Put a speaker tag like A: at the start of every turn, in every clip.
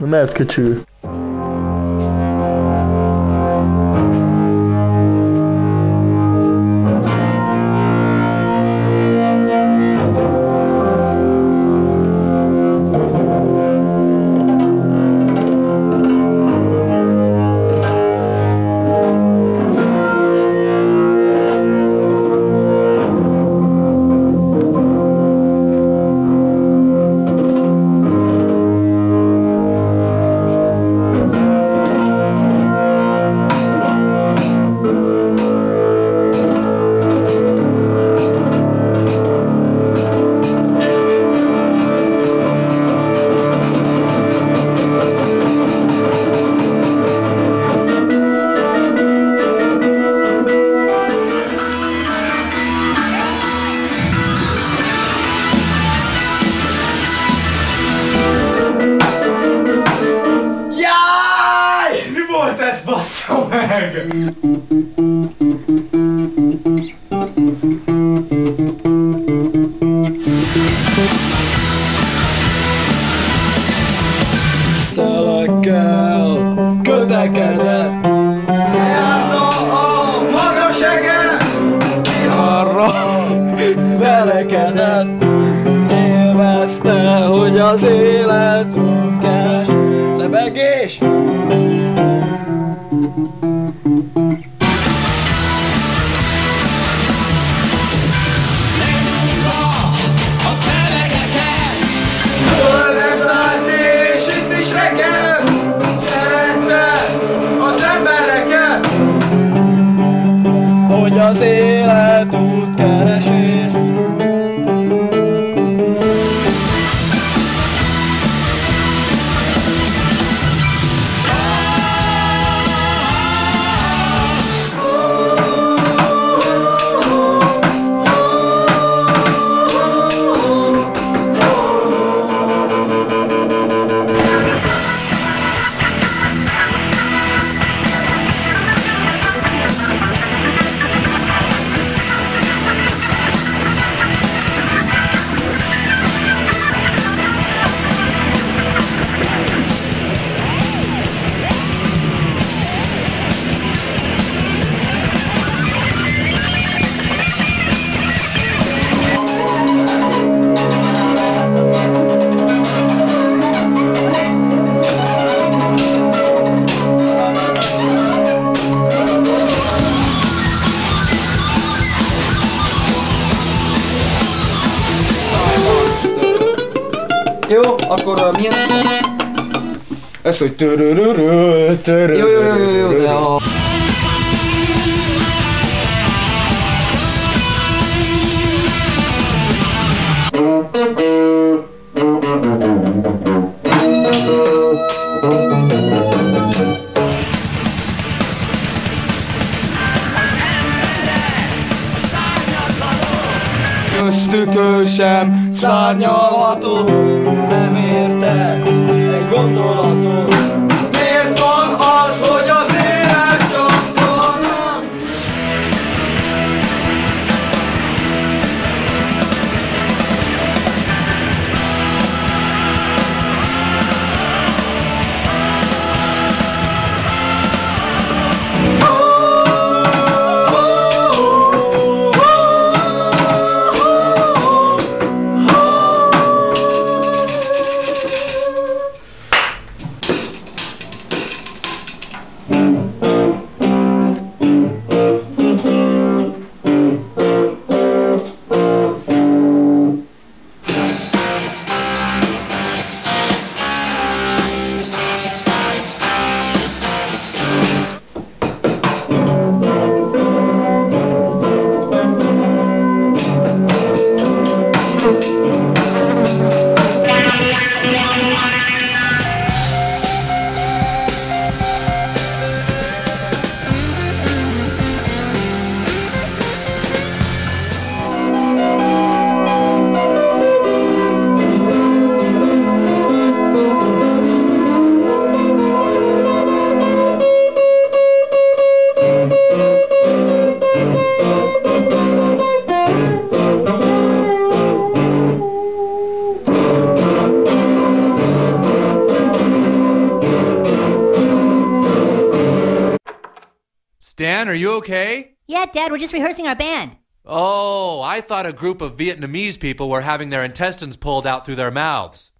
A: Mert küçüğü
B: Szelekkel kötekedett
A: Járta a magas ege!
B: arra verekedett Élvezte, hogy az élet Lebegés! Hogy
C: Jó, akkor uh, milyen...
B: Ez, hogy törörörö, törörörö
C: Jó, jó, jó, jó, jó, de a...
B: sem szárnyalható Nem érte egy gondolatot
D: Are you okay?
E: Yeah, Dad, we're just rehearsing our band.
D: Oh, I thought a group of Vietnamese people were having their intestines pulled out through their mouths.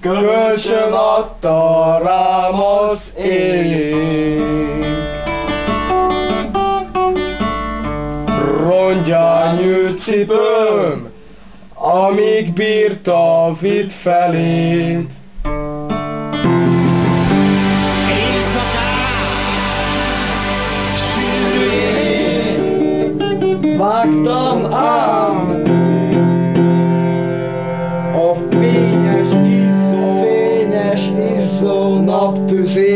B: Kölcsön adta rám az ég. Rongyányű cipőm, amíg bírta vitt felét. Vágtam ám devez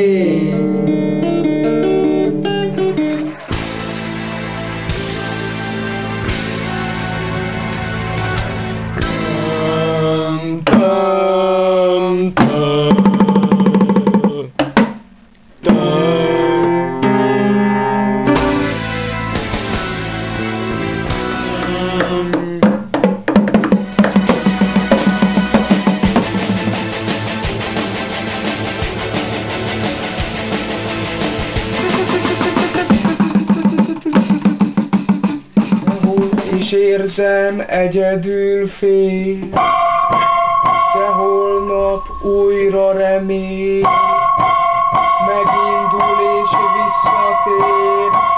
B: érzem egyedül fél, de holnap újra remél, megindul és visszatér,